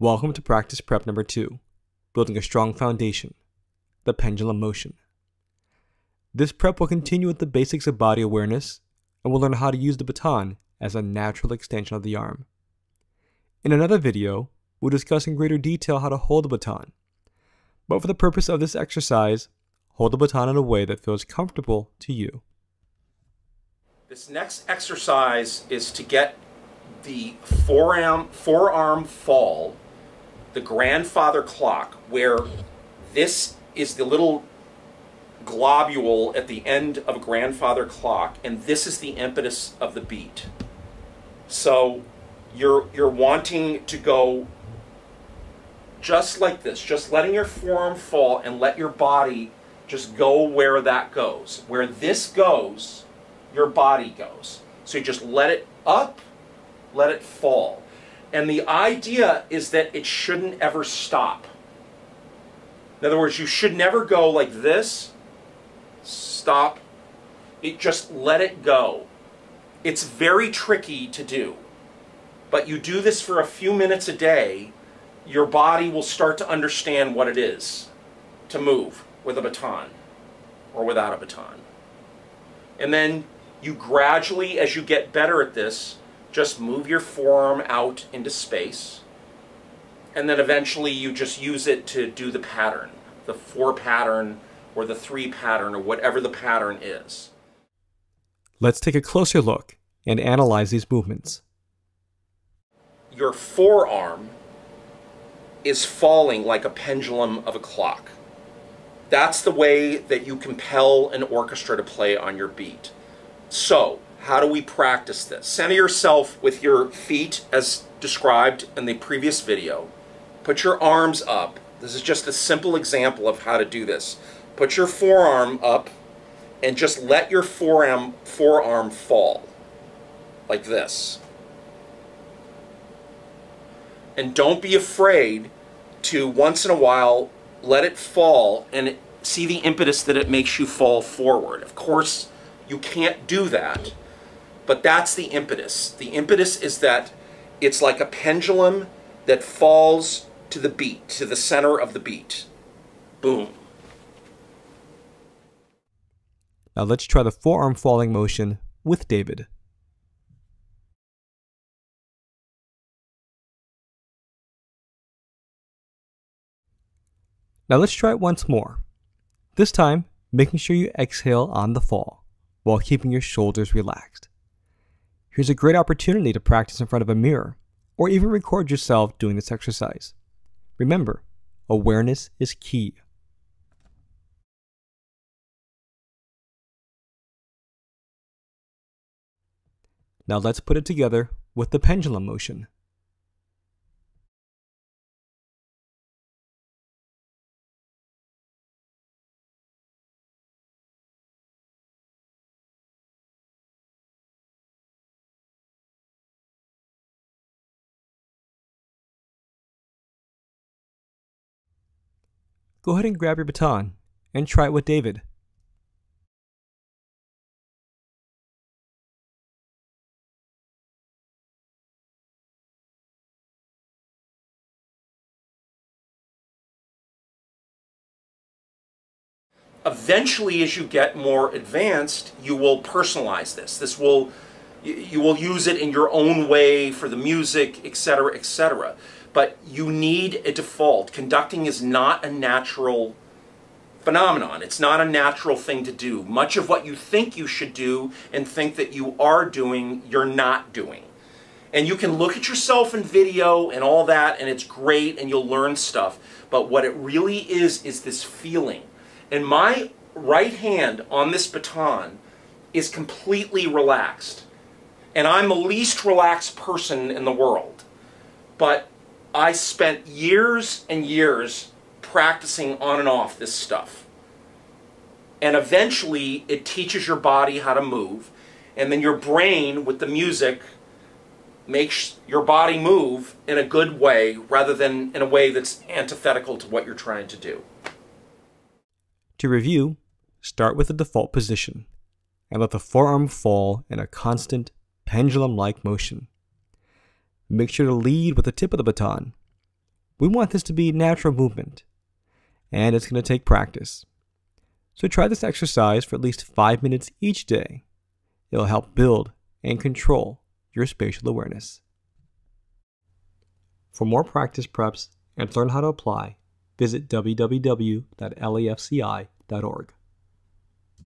Welcome to practice prep number two, building a strong foundation, the pendulum motion. This prep will continue with the basics of body awareness and we'll learn how to use the baton as a natural extension of the arm. In another video, we'll discuss in greater detail how to hold the baton. But for the purpose of this exercise, hold the baton in a way that feels comfortable to you. This next exercise is to get the forearm, forearm fall, the grandfather clock, where this is the little globule at the end of a grandfather clock, and this is the impetus of the beat. So you're you're wanting to go just like this, just letting your forearm fall and let your body just go where that goes. Where this goes, your body goes. So you just let it up, let it fall. And the idea is that it shouldn't ever stop. In other words, you should never go like this, stop, it just let it go. It's very tricky to do. But you do this for a few minutes a day, your body will start to understand what it is to move with a baton or without a baton. And then you gradually, as you get better at this, just move your forearm out into space. And then eventually you just use it to do the pattern, the four pattern or the three pattern or whatever the pattern is. Let's take a closer look and analyze these movements. Your forearm is falling like a pendulum of a clock. That's the way that you compel an orchestra to play on your beat. So, how do we practice this? Center yourself with your feet as described in the previous video. Put your arms up. This is just a simple example of how to do this. Put your forearm up and just let your forearm, forearm fall like this. And don't be afraid to once in a while let it fall and see the impetus that it makes you fall forward. Of course, you can't do that, but that's the impetus. The impetus is that it's like a pendulum that falls to the beat, to the center of the beat. Boom. Now let's try the forearm falling motion with David. Now let's try it once more. This time, making sure you exhale on the fall while keeping your shoulders relaxed. Here's a great opportunity to practice in front of a mirror or even record yourself doing this exercise. Remember, awareness is key. Now let's put it together with the pendulum motion. Go ahead and grab your baton and try it with David. eventually as you get more advanced you will personalize this this will you will use it in your own way for the music etc etc but you need a default. Conducting is not a natural phenomenon. It's not a natural thing to do. Much of what you think you should do and think that you are doing you're not doing. And you can look at yourself in video and all that and it's great and you'll learn stuff. But what it really is is this feeling. And my right hand on this baton is completely relaxed. And I'm the least relaxed person in the world. But I spent years and years practicing on and off this stuff. And eventually it teaches your body how to move. And then your brain, with the music, makes your body move in a good way rather than in a way that's antithetical to what you're trying to do. To review, start with the default position and let the forearm fall in a constant pendulum like motion. Make sure to lead with the tip of the baton We want this to be natural movement, and it's going to take practice. So try this exercise for at least five minutes each day. It'll help build and control your spatial awareness. For more practice preps and learn how to apply, visit www.lafci.org.